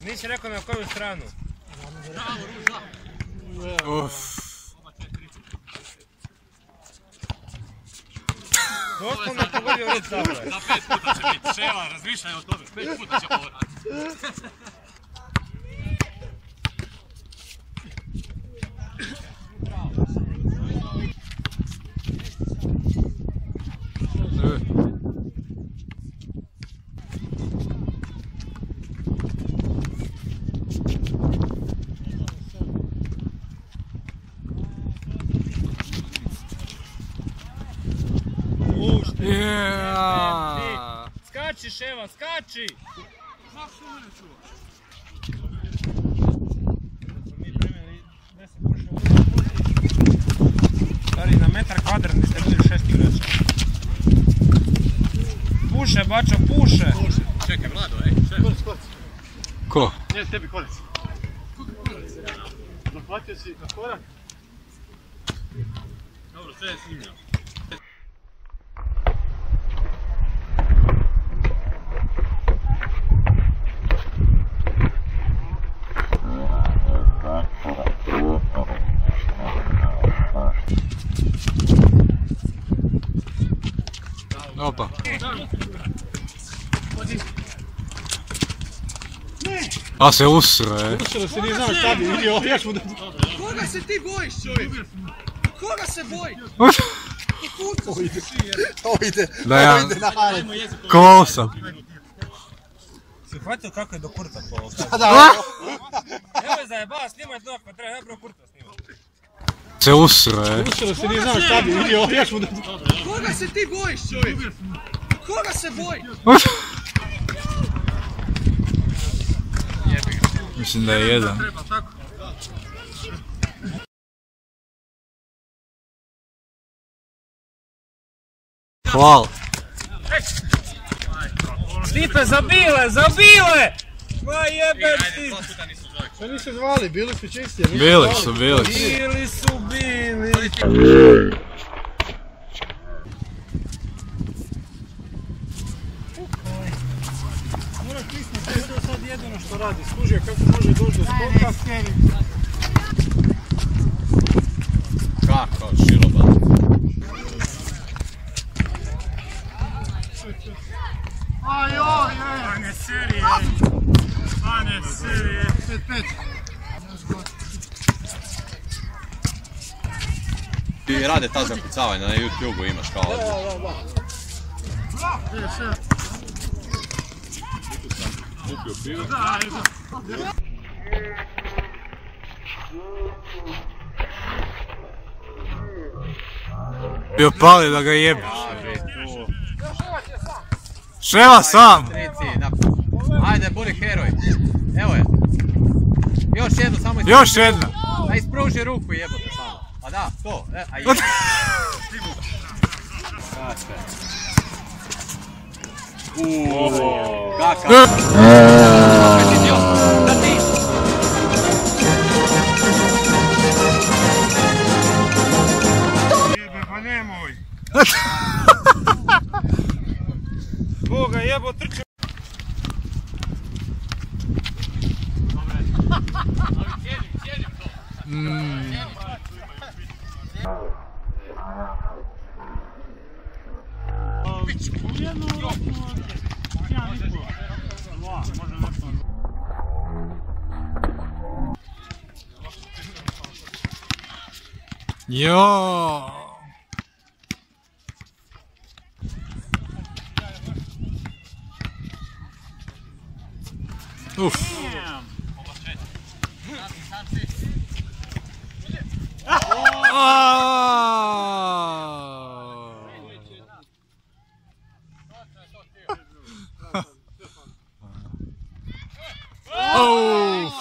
Nisi rekao na koju stranu? Uff. Doslovno pogodio red sabora. Za pet puta će biti. Ševa, razmišljaj o tome. Pet puta će povrat. Yeah. Skači Ševa, skači! Stari, na metar kvadratni ste bili šest igrača. Puše, bačo, puše! Čekaj, Vlado, ej, šef. Ko? Ne, tebi konec. Zahvatio si na korak. Dobro, sve je snimljeno. Opa. A se usre. Slušalo se nije znao šta bi vidio, još mu da... Koga se ti bojiš čovjek? Koga se boji? Ovo ide, ovo ide, ja- ovo ide na haret. Ko sam? Si hvatio kako je do kurta polo? Da, da, Nemoj zajebava, snimaj to ako treba, najpravo kurta snimaj. Se usre. slušalo se nije znao šta bi vidio, još mu da... Koga se ti bojiš čovjek? Koga se boji? Mislim da je jedan. Hvala. Stipe, zabile, zabile! Ma jebem ti! Što nisu zvali, bili su nisu Bili su, bili su. Bili su bili! Moraš pisati, to je to sad jedino što radi. Kako može doći do skoka. Kako, šiloba. Aj, oj, oj, Ane serije! Ane serije! pet, pet. I rade ta zakucavanja na YouTube-u imaš kao Da, da, da. E, sve. Bio pali da ga jebeš. Ševa sam. Ajde, budi heroj. Evo je. Još jedno, samo ispruži. Još jedna. A ispruži ruku jebote samo. Pa da, to. E, a Бога, я бы трчу. Добре. улицу. Не, ну, Два, може на сон. Йо! Уф. Сам, сам, сам, Oh.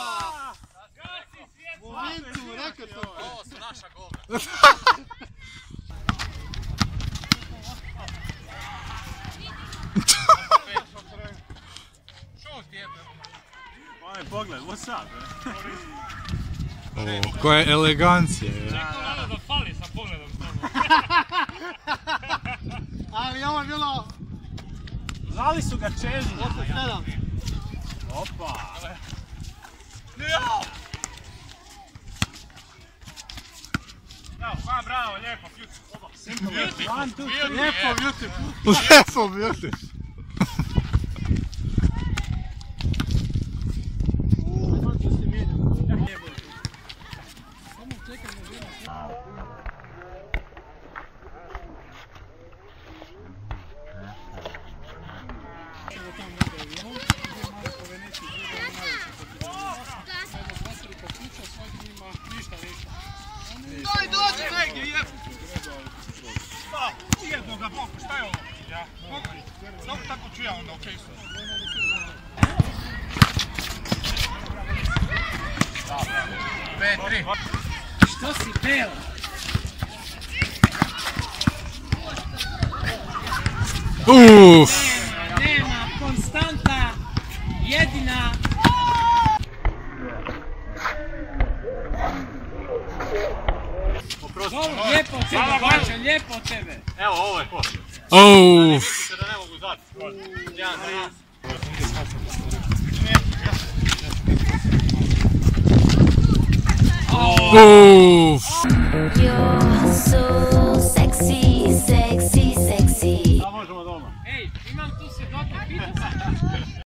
Momentu, rekao sam. Ovo su naša govna. Šut jebe. Aj, pogled, what's up, O, koja je elegancija. je. da fali sa pogledom Ali ovo je bilo... Zvali su ga Čežnja. Lijepo, Bravo, bravo, lijepo, beauty. Oba. lijepo, lijepo, Lijepo. Lijepo. Tamo ide avion, ide malo po Veneciji, ide ono najveće kapitalnosti. Evo dva, tri kafića, svaki ima ništa, ništa. Daj, dođi negdje, jeb. Jednoga boku, šta je ovo? Ja. Samo tako ću ja onda, okej su. Pet, tri. Što si bela? Uff. Dobro, lijepo od tebe, Bača, lijepo od tebe. Evo, ovo je ko. Uff. Da ne mogu dati. Jedan nas. Uff. You're so sexy,